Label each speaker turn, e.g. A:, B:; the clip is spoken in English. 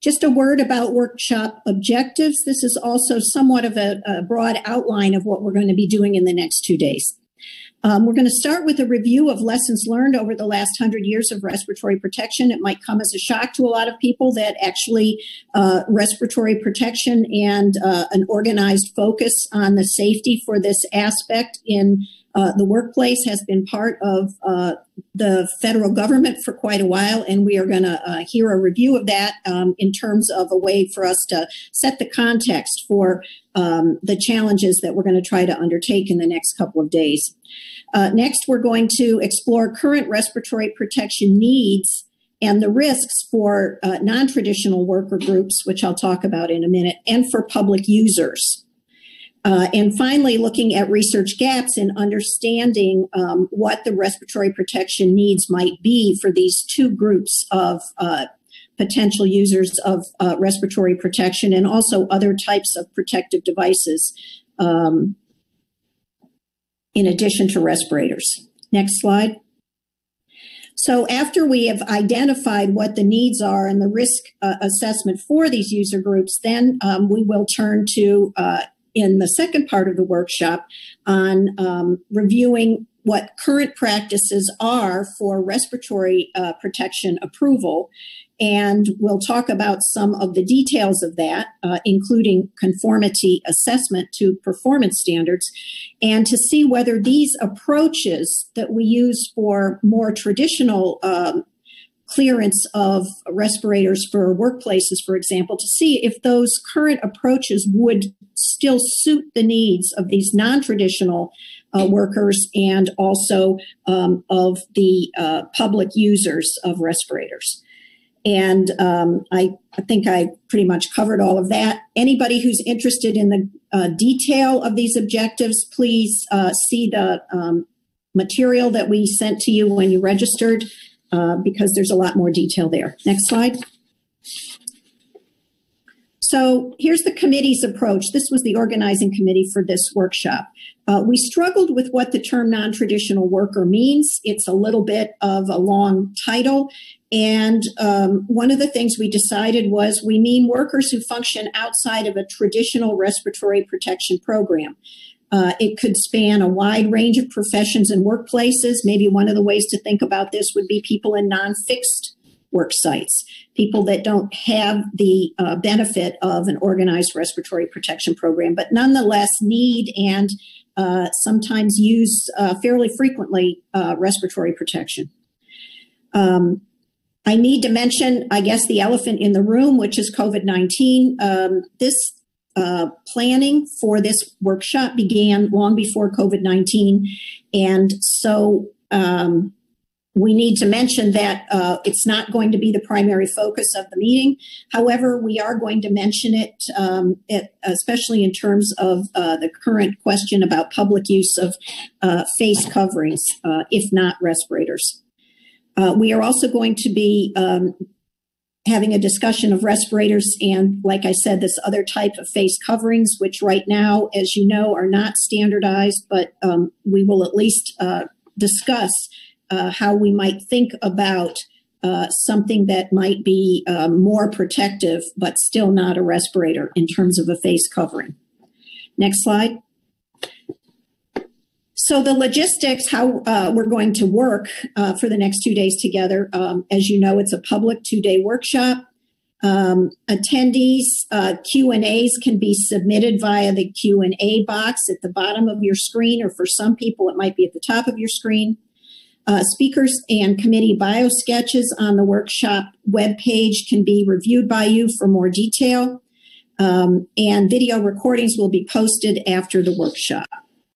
A: Just a word about workshop objectives. This is also somewhat of a, a broad outline of what we're going to be doing in the next two days. Um, we're going to start with a review of lessons learned over the last hundred years of respiratory protection. It might come as a shock to a lot of people that actually uh, respiratory protection and uh, an organized focus on the safety for this aspect in uh, the workplace has been part of uh, the federal government for quite a while, and we are going to uh, hear a review of that um, in terms of a way for us to set the context for um, the challenges that we're going to try to undertake in the next couple of days. Uh, next, we're going to explore current respiratory protection needs and the risks for uh, non traditional worker groups, which I'll talk about in a minute, and for public users. Uh, and finally, looking at research gaps and understanding um, what the respiratory protection needs might be for these two groups of uh, potential users of uh, respiratory protection and also other types of protective devices um, in addition to respirators. Next slide. So after we have identified what the needs are and the risk uh, assessment for these user groups, then um, we will turn to uh, in the second part of the workshop on um, reviewing what current practices are for respiratory uh, protection approval. And we'll talk about some of the details of that, uh, including conformity assessment to performance standards, and to see whether these approaches that we use for more traditional um, clearance of respirators for workplaces, for example, to see if those current approaches would still suit the needs of these non traditional uh, workers and also um, of the uh, public users of respirators. And um, I, I, think I pretty much covered all of that. Anybody who's interested in the uh, detail of these objectives, please uh, see the um, material that we sent to you when you registered uh, because there's a lot more detail there. Next slide. So here's the committee's approach. This was the organizing committee for this workshop. Uh, we struggled with what the term non traditional worker means. It's a little bit of a long title. And um, one of the things we decided was we mean workers who function outside of a traditional respiratory protection program. Uh, it could span a wide range of professions and workplaces. Maybe one of the ways to think about this would be people in non fixed work sites, people that don't have the uh, benefit of an organized respiratory protection program, but nonetheless need and uh, sometimes use uh, fairly frequently uh, respiratory protection. Um, I need to mention, I guess, the elephant in the room, which is COVID 19. Um, this uh, planning for this workshop began long before COVID 19. And so um, we need to mention that uh, it's not going to be the primary focus of the meeting. However, we are going to mention it, um, it especially in terms of uh, the current question about public use of uh, face coverings, uh, if not respirators. Uh, we are also going to be um, having a discussion of respirators and, like I said, this other type of face coverings, which right now, as you know, are not standardized, but um, we will at least uh, discuss uh, how we might think about uh, something that might be uh, more protective, but still not a respirator in terms of a face covering. Next slide. So the logistics, how uh, we're going to work uh, for the next two days together. Um, as you know, it's a public two-day workshop. Um, attendees uh, Q and A's can be submitted via the Q and A box at the bottom of your screen, or for some people, it might be at the top of your screen. Uh, speakers and committee bio sketches on the workshop webpage can be reviewed by you for more detail. Um, and video recordings will be posted after the workshop.